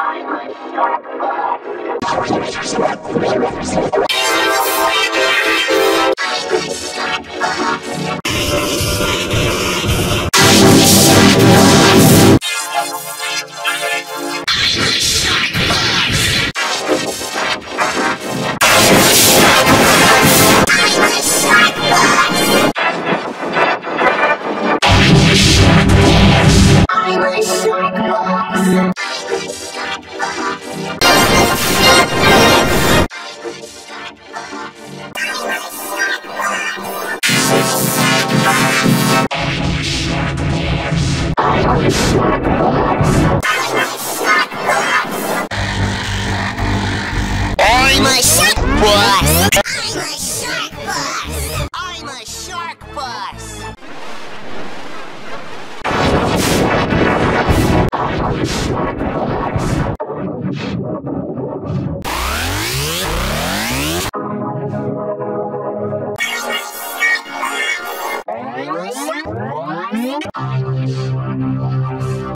I'm I'm a shark boss! I'm a shark boss! I'm a shark boss! I'm a shark boss!